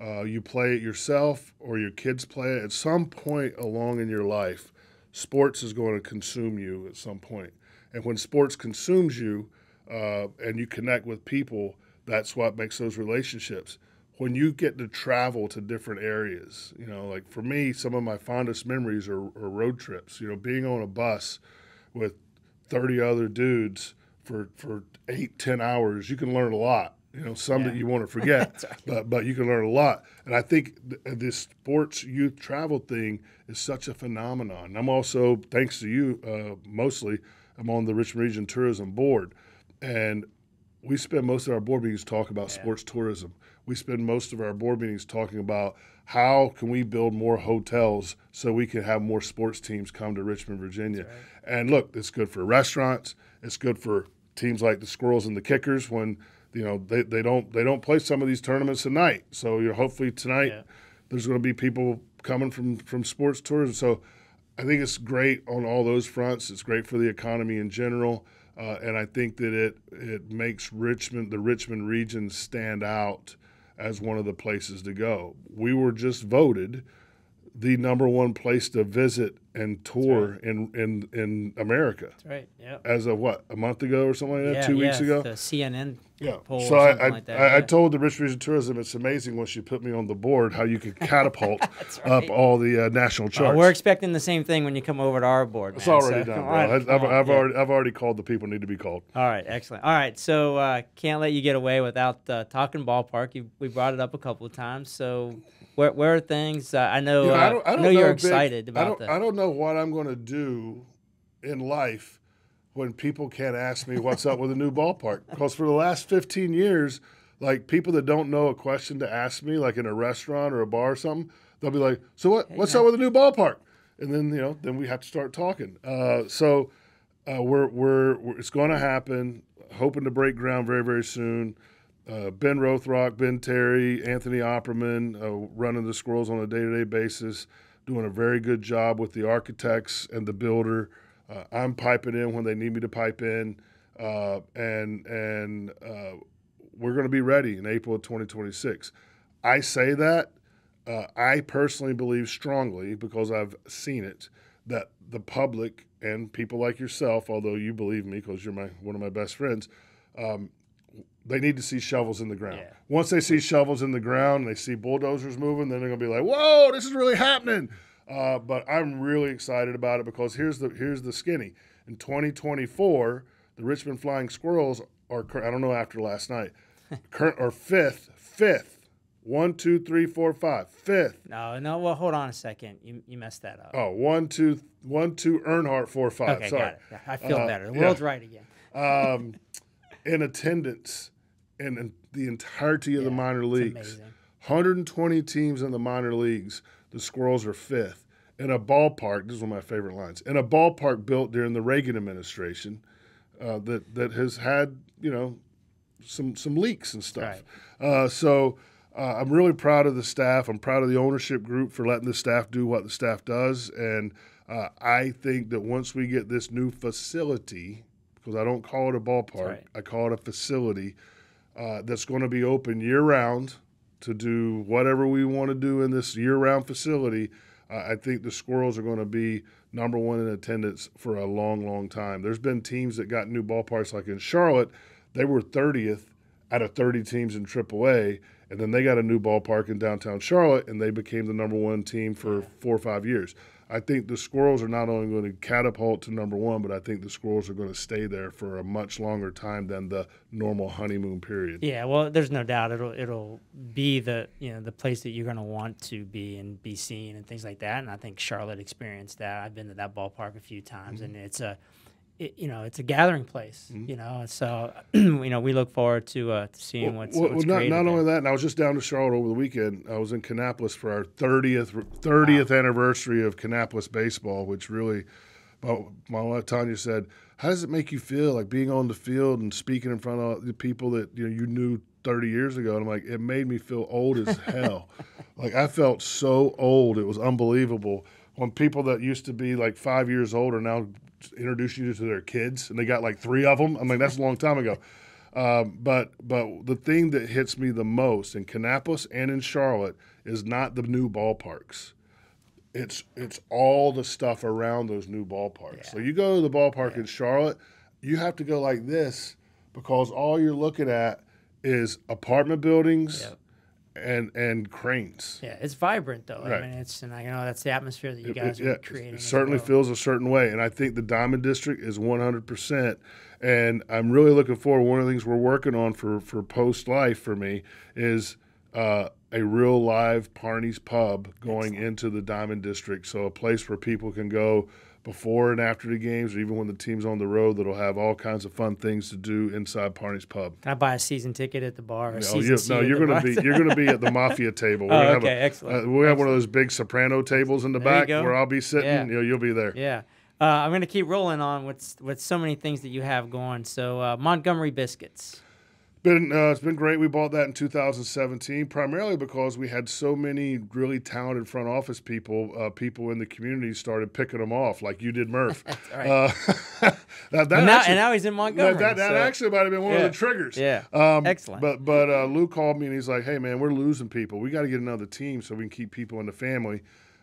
uh, you play it yourself or your kids play it, at some point along in your life, sports is going to consume you at some point. And when sports consumes you uh, and you connect with people, that's what makes those relationships. When you get to travel to different areas, you know, like for me, some of my fondest memories are, are road trips. You know, being on a bus with 30 other dudes for, for eight, 10 hours, you can learn a lot you know, some yeah. that you want to forget, right. but but you can learn a lot. And I think th- this sports youth travel thing is such a phenomenon. I'm also, thanks to you, uh, mostly, I'm on the Richmond Region Tourism Board, and we spend most of our board meetings talking about yeah. sports tourism. We spend most of our board meetings talking about how can we build more hotels so we can have more sports teams come to Richmond, Virginia. Right. And look, it's good for restaurants. It's good for teams like the Squirrels and the Kickers when you know they, they don't they don't play some of these tournaments tonight. So you know hopefully tonight yeah. there's going to be people coming from from sports tourism. So I think it's great on all those fronts. It's great for the economy in general, uh, and I think that it it makes Richmond the Richmond region stand out as one of the places to go. We were just voted the number one place to visit and tour right. in, in in America. That's right. Yeah. As of what a month ago or something like that, yeah, two yeah, weeks ago. The CNN. Yeah. so I I, like I, I, told the Rich Region Tourism it's amazing once you put me on the board how you could catapult right. up all the uh, national charts. we're expecting the same thing when you come over to our board. Man. It's already so, done, bro. I, have I've yeah. already I've already called the people need to be called. All right, excellent. All right, so uh, can't let you get away without uh, talking ballpark. You, we brought it up a couple of times. So where, where are things? Uh, I know. I, don't, I, don't I know, know, you're excited big, about I don't, that. I don't know what I'm going to do in life when people can't ask me what's up with a new ballpark. Because for the last 15 years, like people that don't know a question to ask me, like in a restaurant or a bar or something, they'll be like, "So what? What's man. up with a new ballpark?" And then you know, then we have to start talking. Uh, so uh, we're, we're, we're it's going to happen. Hoping to break ground very very soon uh, Ben Rothrock, Ben Terry, Anthony Opperman uh, running the Squirrels on a day to day basis, doing a very good job with the architects and the builder. Uh, I'm piping in when they need me to pipe in, uh, and and uh, we're going to be ready in April of 2026. I say that. Uh, I personally believe strongly because I've seen it that the public and people like yourself, although you believe me because you're my one of my best friends, um, they need to see shovels in the ground. Yeah. Once they see shovels in the ground, and they see bulldozers moving, then they're gonna be like, "Whoa, this is really happening!" Uh, but I'm really excited about it because here's the here's the skinny. In 2024, the Richmond Flying Squirrels are I don't know after last night, current or fifth fifth one two three four five fifth. No, no. Well, hold on a second. You you messed that up. Oh, one two one two Earnhardt four five. okay, Sorry. got it. Yeah, I feel Uh, better. The yeah. world's right again. um, in attendance in the entirety of the minor leagues. amazing. 120 teams in the minor leagues. The Squirrels are fifth. In a ballpark, this is one of my favorite lines. In a ballpark built during the Reagan administration, uh, that that has had you know some some leaks and stuff. Uh, so uh, I'm really proud of the staff. I'm proud of the ownership group for letting the staff do what the staff does, and uh, I think that once we get this new facility, because I don't call it a ballpark, right. I call it a facility uh, that's going to be open year round to do whatever we want to do in this year round facility. Uh, I think the Squirrels are going to be number one in attendance for a long, long time. There's been teams that got new ballparks, like in Charlotte, they were 30th out of 30 teams in AAA, and then they got a new ballpark in downtown Charlotte, and they became the number one team for four or five years. I think the Squirrels are not only going to catapult to number one, but I think the Squirrels are going to stay there for a much longer time than the normal honeymoon period. Yeah, well, there's no doubt it'll it'll be the you know the place that you're going to want to be and be seen and things like that. And I think Charlotte experienced that. I've been to that ballpark a few times, Mm-hmm. and it's a it, you know it's a gathering place. You know, so you know we look forward to uh, to seeing what's, well, what's well, not, created not there. only that, and I was just down to Charlotte over the weekend. I was in Kannapolis for our 30th 30th anniversary of Kannapolis baseball, which really, my, my wife Tanya said, "How does it make you feel like being on the field and speaking in front of the people that you know you knew 30 years ago?" And I'm like, it made me feel old as hell. like I felt so old, it was unbelievable. When people that used to be like five years old are now introducing you to their kids, and they got like three of them. I mean, that's a long time ago. Um, but but the thing that hits me the most in Kannapolis and in Charlotte is not the new ballparks. It's it's all the stuff around those new ballparks. So you go to the ballpark in Charlotte, you have to go like this because all you're looking at is apartment buildings Yep. And and cranes. Yeah, it's vibrant though. Right. I mean, it's and I know that's the atmosphere that you It- guys it- are yeah, creating. It certainly well. feels a certain way, and I think the Diamond District is 100%. And I'm really looking forward. One of the things we're working on for for post life for me is uh, a real live Parney's Pub going into the Diamond District, so a place where people can go before and after the games, or even when the team's on the road, that'll have all kinds of fun things to do inside Parney's Pub. Can I buy a season ticket at the bar? Oh, season you, no, you're gonna be you're gonna be at the mafia table. We're Oh, gonna have okay, a- excellent. Uh, we have one of those big soprano tables in the There back where I'll be sitting. Yeah. You know, you'll be there. Yeah. Uh, I'm going to keep rolling on with with so many things that you have going. So uh, Montgomery biscuits. Been uh, it's been great. We bought that in 2017, primarily because we had so many really talented front office people. Uh, people in the community started picking them off, like you did, Murph. right. uh, that, that And now, actually, and now he's in Montgomery. that, that, that so- actually might have been one Yeah. of the triggers. Yeah. Um, Excellent. But but uh, Lou called me and he's like, "Hey man, we're losing people. We got to get another team so we can keep people in the family."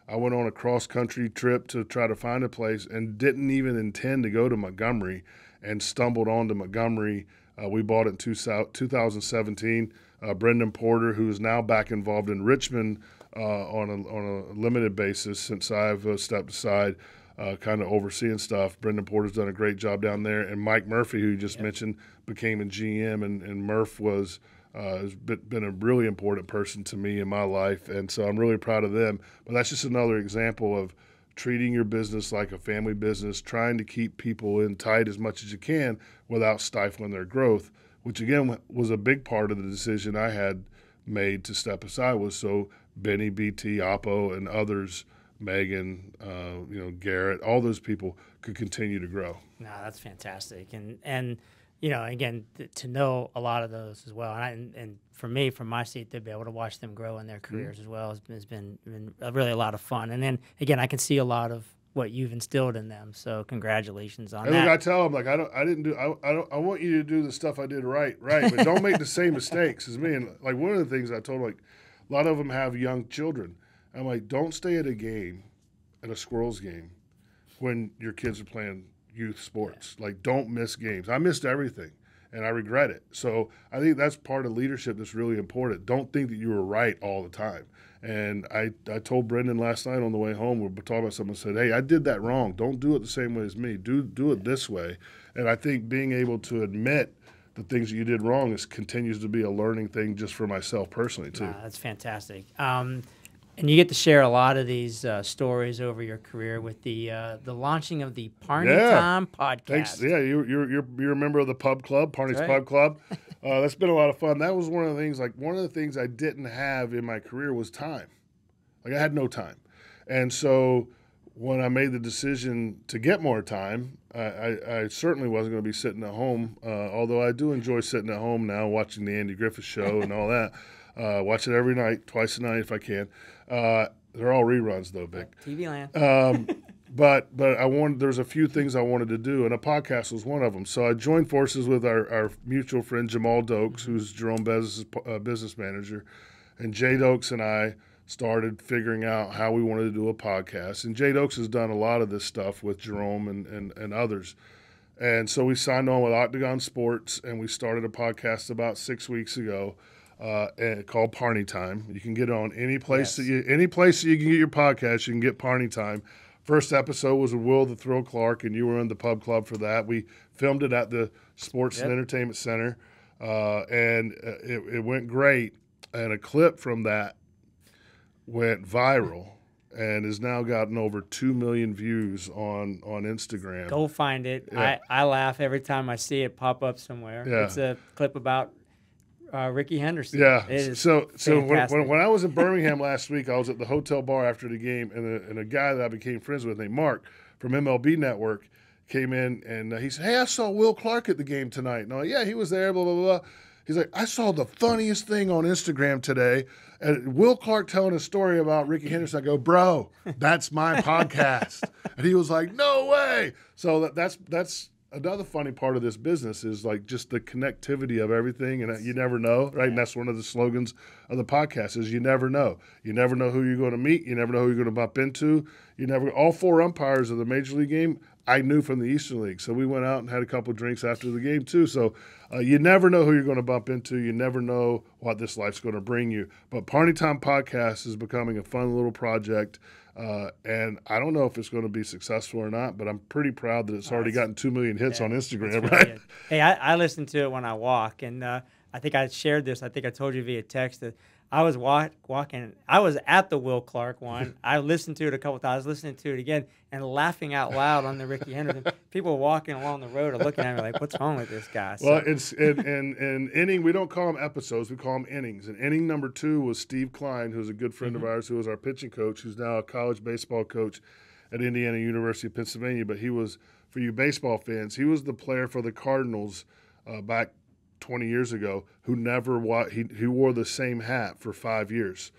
I went on a cross country trip to try to find a place and didn't even intend to go to Montgomery, and stumbled onto Montgomery. Uh, we bought it in two, 2017. Uh, Brendan Porter, who is now back involved in Richmond uh, on a on a limited basis since I've uh, stepped aside, uh, kind of overseeing stuff. Brendan Porter's done a great job down there, and Mike Murphy, who you just mentioned, became a GM, and, and Murph was uh, has been a really important person to me in my life, and so I'm really proud of them. But that's just another example of treating your business like a family business, trying to keep people in tight as much as you can without stifling their growth, which again was a big part of the decision I had made to step aside was so Benny, BT, Oppo, and others, Megan, uh, you know, Garrett, all those people could continue to grow. No, that's fantastic, and and you know, again, th- to know a lot of those as well, and, I, and and for me, from my seat, to be able to watch them grow in their Mm-hmm. careers as well has been, has been been really a lot of fun. And then again, I can see a lot of what you've instilled in them. So congratulations on And look, I tell them like I don't, I didn't do, I, I don't, I want you to do the stuff I did right, right, but don't make the same mistakes as me. And like one of the things I told like a lot of them have young children. I'm like, don't stay at a game, at a squirrels game, when your kids are playing youth sports. Yeah. Like, don't miss games. I missed everything, and I regret it. So I think that's part of leadership that's really important. Don't think that you were right all the time. And I, I told Brendan last night on the way home, we were talking about something, said, hey, I did that wrong. Don't do it the same way as me. Do, do it this way. And I think being able to admit the things that you did wrong is continues to be a learning thing just for myself personally, too. That's fantastic. Um, and you get to share a lot of these uh, stories over your career with the uh, the launching of the Parney yeah. Time podcast. Thanks. Yeah, you, you're, you're you're a member of the Pub Club, Parney's right. Pub Club. Uh, that's been a lot of fun. That was one of the things. Like one of the things I didn't have in my career was time. Like I had no time, and so when I made the decision to get more time, I, I, I certainly wasn't going to be sitting at home. Uh, although I do enjoy sitting at home now, watching the Andy Griffith Show and all that. Uh, watch it every night, twice a night if I can. Uh, they're all reruns though, Bick. TV land. Um, but but I wanted there's a few things I wanted to do, and a podcast was one of them. So I joined forces with our, our mutual friend Jamal Dokes, who's Jerome Bettis' uh, business manager, and Jay Dokes and I started figuring out how we wanted to do a podcast. And Jay Dokes has done a lot of this stuff with Jerome and, and, and others. And so we signed on with Octagon Sports, and we started a podcast about six weeks ago uh, called Parney Time. You can get it on any place yes. that you any place that you can get your podcast. You can get Parney Time. First episode was with Will the Thrill Clark, and you were in the pub club for that. We filmed it at the Sports yep. and Entertainment Center, uh, and uh, it, it went great. And a clip from that went viral and has now gotten over two million views on on Instagram. Go find it. Yeah. I, I laugh every time I see it pop up somewhere. Yeah. It's a clip about uh, Rickey Henderson. Yeah. so so when, when, when, I was in Birmingham last week, I was at the hotel bar after the game, and a, and a guy that I became friends with named Mark from MLB Network came in and uh, he said, "Hey, I saw Will Clark at the game tonight." No, yeah, he was there. Blah blah blah. He's like, I saw the funniest thing on Instagram today. And Will Clark telling a story about Rickey Henderson. I go, bro, that's my podcast. And he was like, no way. So that, that's that's another funny part of this business is like just the connectivity of everything and you never know right? And that's one of the slogans of the podcast is you never know. You never know who you're going to meet. You never know who you're going to bump into. You never all four umpires of the major league game i knew from the eastern league. So we went out and had a couple drinks after the game too. So uh, you never know who you're going to bump into. You never know what this life's going to bring you. But Parney Time podcast is becoming a fun little project uh, and I don't know if it's going to be successful or not, but I'm pretty proud that it's already gotten two million hits yeah, on Instagram. Right? Hey, I, I, listen to it when I walk, and uh, I think I shared this. I think I told you via text that I was walk, walking. I was at the Will Clark one. I listened to it a couple times, listening to it again, and laughing out loud on the Rickey Henderson. People walking along the road are looking at me like, "What's wrong with this guy?" So, well, it's in, in, in inning. We don't call them episodes. We call them innings. And inning number two was Steve Kline, who's a good friend mm-hmm. of ours, who was our pitching coach, who's now a college baseball coach at Indiana University of Pennsylvania. But he was, for you baseball fans, he was the player for the Cardinals uh, back 20 years ago who never wa- he, he wore the same hat for five years.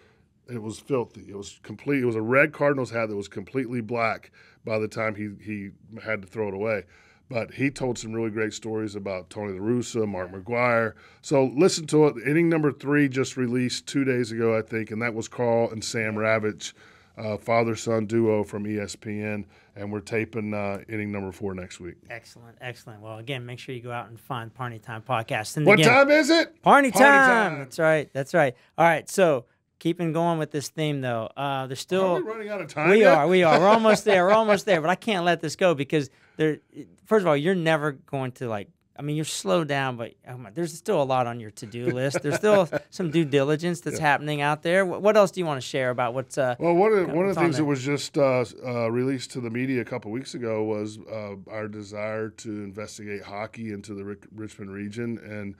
It was filthy. It was complete. It was a red Cardinals hat that was completely black by the time he, he had to throw it away. But he told some really great stories about Tony La Russa, Mark McGwire. So listen to it. Inning number three just released two days ago, I think, and that was Karl and Sam Ravech, uh, father son duo from ESPN and we're taping uh, inning number four next week. Excellent, excellent. Well, again, make sure you go out and find Parney Time podcast. And what again, time is it? Parney time. time. That's right. That's right. All right. So keeping going with this theme though, uh, there's still are we running out of time. We yet? are. We are. We're almost there. We're almost there. But I can't let this go because there. First of all, you're never going to like I mean, you're slowed down, but oh my, there's still a lot on your to-do list. There's still some due diligence that's yeah. happening out there. What, what, else do you want to share about what's? Uh, well, one of one of the things that was just uh, uh, released to the media a couple weeks ago was uh, our desire to investigate hockey into the Richmond region, and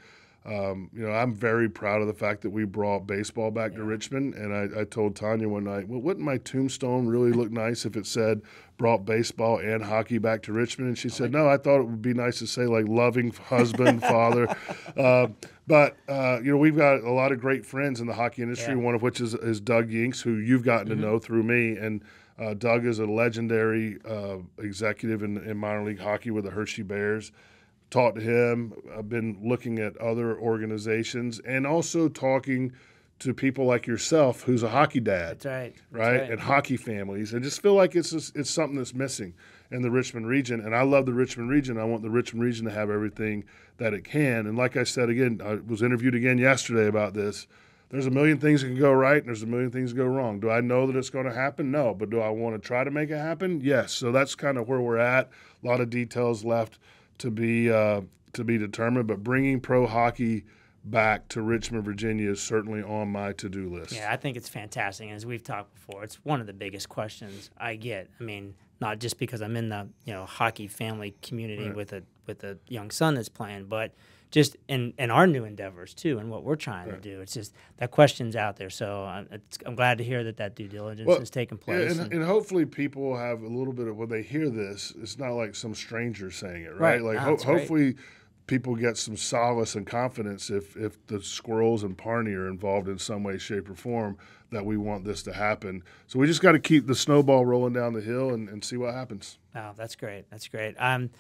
um, you know, I'm very proud of the fact that we brought baseball back yeah. to Richmond. And I, I, told Tanya one night, well, wouldn't my tombstone really look nice if it said brought baseball and hockey back to Richmond? And she said, no, I thought it would be nice to say like loving husband, father. Uh, but, uh, you know, we've got a lot of great friends in the hockey industry, yeah. one of which is, is Doug Yingst, who you've gotten mm-hmm. to know through me. And uh, Doug is a legendary uh, executive in, in minor league hockey with the Hershey Bears talked to him. I've been looking at other organizations and also talking to people like yourself, who's a hockey dad. That's right. That's right? right, and hockey families, and just feel like it's it's something that's missing. in the Richmond region. And I love the Richmond region. I want the Richmond region to have everything that it can. And like I said again, I was interviewed again yesterday about this. There's a million things that can go right, and there's a million things that go wrong. Do I know that it's going to happen? No. But do I want to try to make it happen? Yes. So that's kind of where we're at. A lot of details left to be uh, to be determined. But bringing pro hockey back to Richmond, Virginia is certainly on my to do list. Yeah, I think it's fantastic. As we've talked before, it's one of the biggest questions I get. I mean, not just because I'm in the you know hockey family community right. with a with a young son that's playing, but just in, in our new endeavors too, and what we're trying right. to do. It's just that question's out there. So I'm, I'm glad to hear that that due diligence well, is taking place. And, and, and, hopefully people have a little bit of when they hear this, it's not like some stranger saying it, right? right. Like no, ho- hopefully people get some solace and confidence if if the squirrels and Parney are involved in some way, shape, or form that we want this to happen. So we just got to keep the snowball rolling down the hill and, and see what happens. Oh, that's great. That's great. Um,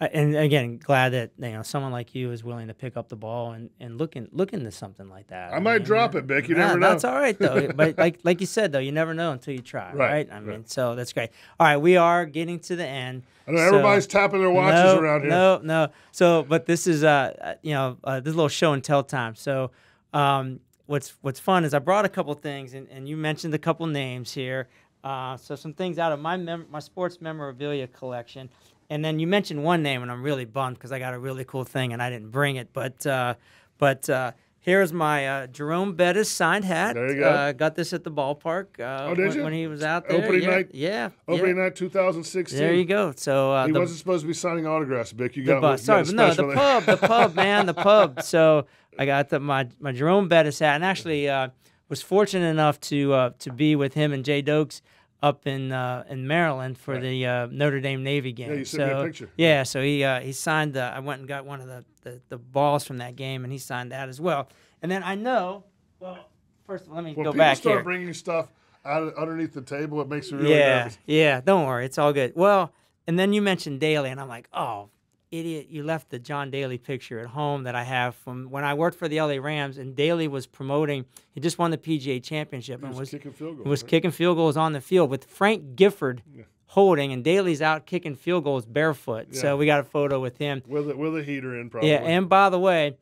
and again, glad that you know someone like you is willing to pick up the ball and, and look in, look into something like that. I, I might mean, drop it, Bick. You yeah, never know. That's all right though. but like like you said though, you never know until you try, right? right? I mean, so that's great. All right, we are getting to the end. I know so, everybody's tapping their watches no, around here. No, no. So, but this is uh, uh you know, uh, this little show and tell time. So, um, what's what's fun is I brought a couple things, and, and you mentioned a couple names here. Uh, so some things out of my mem- my sports memorabilia collection, and then you mentioned one name, and I'm really bummed because I got a really cool thing and I didn't bring it. But uh, but uh, here's my uh, Jerome Bettis signed hat. There you go. Uh, got this at the ballpark. Uh, oh, did when, you? When he was out there. Opening yeah, night. Yeah. Opening yeah. night 2016. There you go. So uh, he the, wasn't supposed to be signing autographs, Bick. You got, bus. You Sorry, got but no, the there. pub, the pub, man, the pub. So I got the, my my Jerome Bettis hat, and actually was fortunate enough to to be with him and Jay Dokes up in uh, in Maryland for right. the uh, Notre Dame Navy game. Yeah, you sent so, me a picture. Yeah, so he uh, he signed. The, I went and got one of the, the, the balls from that game, and he signed that as well. And then I know. Well, first of let me when go back start here. bringing stuff out underneath the table, it makes me really yeah, nervous. Yeah, don't worry, it's all good. Well, and then you mentioned Daly, and I'm like, oh, idiot, you left the John Daly picture at home that I have from when I worked for the LA Rams, and Daly was promoting. He just won the PGA Championship and was, kicking field goals. Was right? kicking field goals on the field with Frank Gifford yeah. holding, and Daly's out kicking field goals barefoot. Yeah. So we got a photo with him with a, with a heater in, probably. Yeah, and by the way,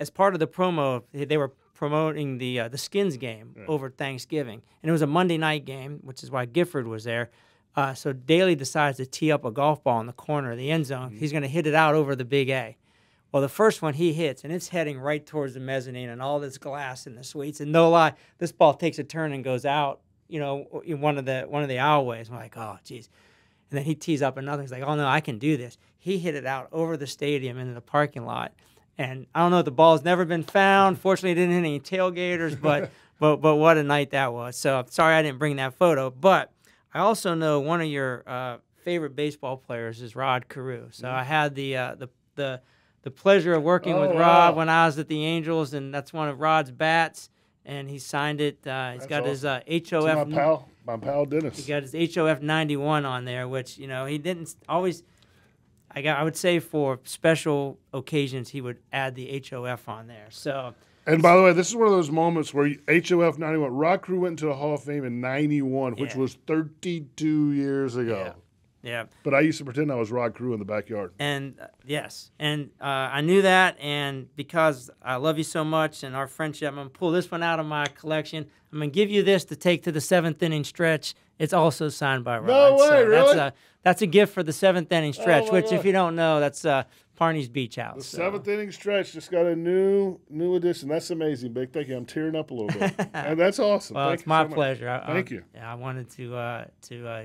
as part of the promo, they were promoting the uh, the Skins game over Thanksgiving, and it was a Monday night game, which is why Gifford was there. Uh, so Daly decides to tee up a golf ball in the corner of the end zone. Mm-hmm. He's going to hit it out over the big A. Well, the first one he hits, and it's heading right towards the mezzanine and all this glass in the suites. And no lie, this ball takes a turn and goes out, you know, in one of the one of the alleyways. I'm like, oh, geez. And then he tees up another. He's like, oh no, I can do this. He hit it out over the stadium into the parking lot. And I don't know, the ball's never been found. Fortunately, it didn't hit any tailgaters, but but but what a night that was. So I'm sorry I didn't bring that photo, but I also know one of your uh, favorite baseball players is Rod Carew. So mm-hmm. I had the uh, the the the pleasure of working oh, with wow. Rod when I was at the Angels, and that's one of Rod's bats. And he signed it. Uh, he's that's got awesome. his uh, HOF. my pal, my pal Dennis. He got his HOF 91 on there, which you know he didn't always. I got. I would say for special occasions he would add the HOF on there. So and by the way, this is one of those moments where HOF 91, Rod Carew went into the Hall of Fame in 91, which Yeah. was 32 years ago. yeah. But I used to pretend I was Rod Carew in the backyard. And uh, yes, and uh, I knew that, and because I love you so much and our friendship, I'm gonna pull this one out of my collection. I'm gonna give you this to take to the seventh inning stretch. It's also signed by Rod. No way, so really? That's a that's a gift for the seventh inning stretch. my which, God. if you don't know, that's uh, Parney's Beach House. The so. seventh inning stretch just got a new new addition. That's amazing, Bick. Thank you. I'm tearing up a little bit. and that's awesome. Well, Thank it's my so pleasure. I, Thank I, you. Yeah, I wanted to uh, to uh,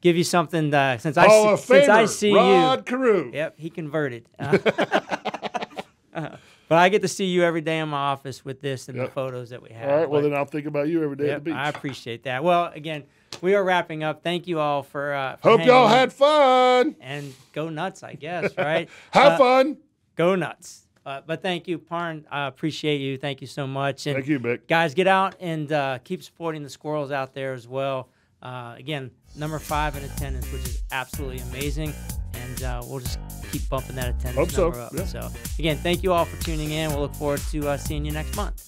give you something uh, since I see, since I see Rod you. Carew. Yep, he converted. Uh, but I get to see you every day in my office with this and the photos that we have. All right. Well, But, then I'll think about you every day yep, at the beach. I appreciate that. Well, again, we are wrapping up. Thank you all for. Uh, for Hope y'all had fun. and go nuts, I guess. Right? Have Uh, fun. Go nuts. Uh, but thank you, Parn. I appreciate you. Thank you so much. And Thank you, Bick. guys, get out and uh, keep supporting the squirrels out there as well. Uh, again, number five in attendance, which is absolutely amazing, and uh, we'll just keep bumping that attendance Hope so, number up. yeah. So, again, thank you all for tuning in. We'll look forward to uh, seeing you next month.